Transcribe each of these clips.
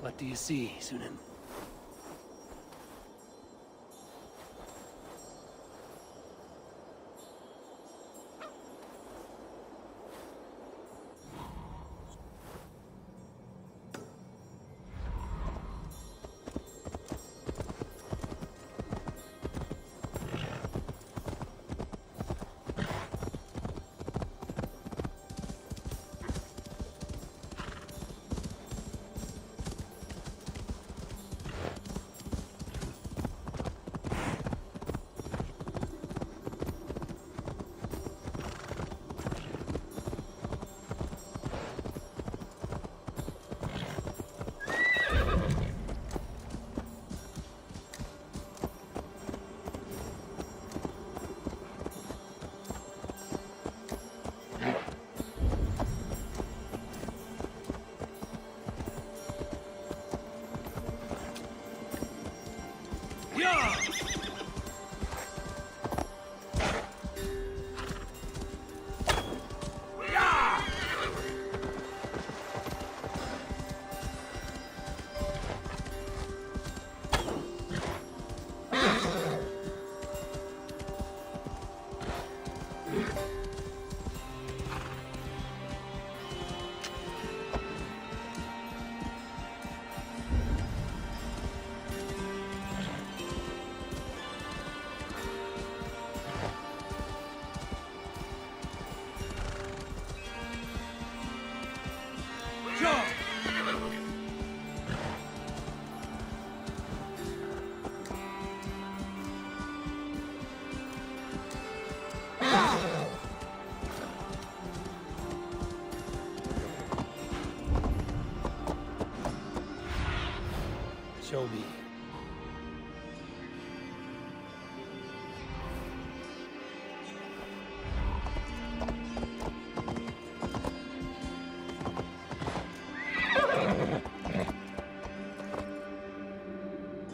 What do you see, Sunan? Show me.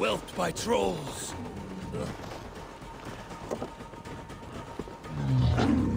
whelped by trolls. Ugh.